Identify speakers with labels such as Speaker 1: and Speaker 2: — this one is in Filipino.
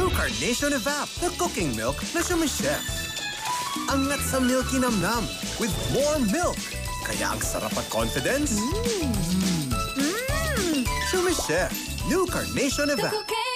Speaker 1: New Carnation Evap, the cooking milk na Chef. Angat sa milky namnam with more milk. Kaya ang sarap at confidence. Mm. Chef, New Carnation Evap.
Speaker 2: cooking